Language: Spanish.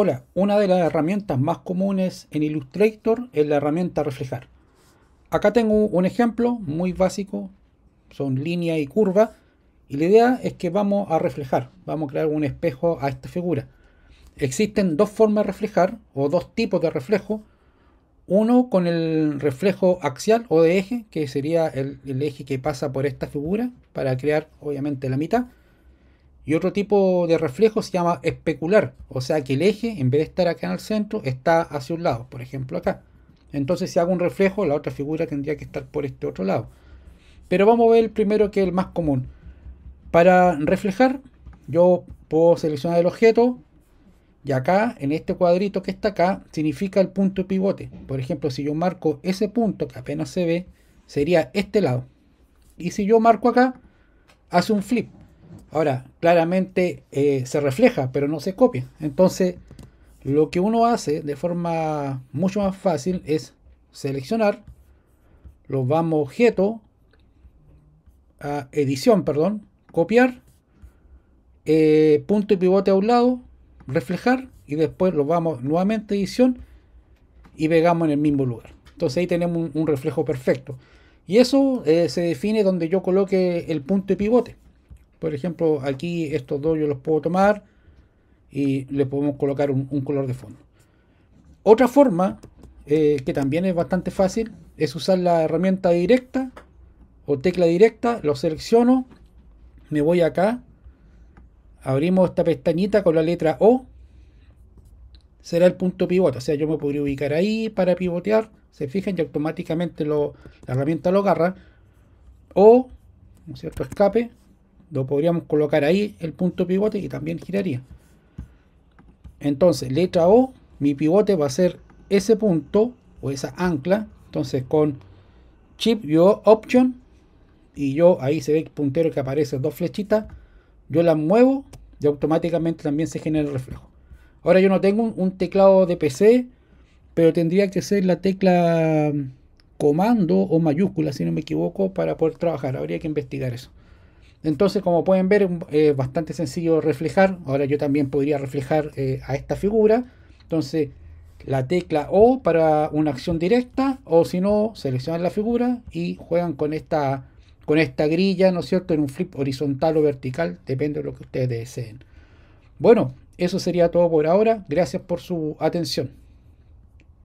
Hola, una de las herramientas más comunes en Illustrator es la herramienta reflejar. Acá tengo un ejemplo muy básico, son línea y curva, y la idea es que vamos a reflejar, vamos a crear un espejo a esta figura. Existen dos formas de reflejar, o dos tipos de reflejo. Uno con el reflejo axial o de eje, que sería el, el eje que pasa por esta figura, para crear obviamente la mitad y otro tipo de reflejo se llama especular, o sea que el eje, en vez de estar acá en el centro, está hacia un lado, por ejemplo acá. Entonces si hago un reflejo, la otra figura tendría que estar por este otro lado. Pero vamos a ver primero que es el más común. Para reflejar, yo puedo seleccionar el objeto y acá, en este cuadrito que está acá, significa el punto de pivote. Por ejemplo, si yo marco ese punto que apenas se ve, sería este lado. Y si yo marco acá, hace un flip. Ahora, claramente eh, se refleja, pero no se copia. Entonces, lo que uno hace de forma mucho más fácil es seleccionar, los vamos objeto, a edición, perdón, copiar, eh, punto y pivote a un lado, reflejar y después lo vamos nuevamente a edición y pegamos en el mismo lugar. Entonces ahí tenemos un, reflejo perfecto. Y eso eh, se define donde yo coloque el punto y pivote. Por ejemplo, aquí estos dos yo los puedo tomar y le podemos colocar un, color de fondo. Otra forma, eh, que también es bastante fácil, es usar la herramienta directa o tecla directa, lo selecciono, me voy acá, abrimos esta pestañita con la letra O, será el punto pivote, o sea, yo me podría ubicar ahí para pivotear, se fijan y automáticamente lo, la herramienta lo agarra, o, ¿no es cierto?, escape, lo podríamos colocar ahí el punto pivote y también giraría. Entonces, letra O, mi pivote va a ser ese punto o esa ancla. Entonces, con Chip yo Option y yo ahí se ve el puntero que aparece dos flechitas. Yo las muevo y automáticamente también se genera el reflejo. Ahora yo no tengo un, un teclado de PC, pero tendría que ser la tecla comando o mayúscula, si no me equivoco, para poder trabajar. Habría que investigar eso. Entonces, como pueden ver, es bastante sencillo reflejar. Ahora yo también podría reflejar eh, a esta figura. Entonces, la tecla O para una acción directa, o si no, seleccionan la figura y juegan con esta, con esta grilla, ¿no es cierto?, en un flip horizontal o vertical, depende de lo que ustedes deseen. Bueno, eso sería todo por ahora. Gracias por su atención.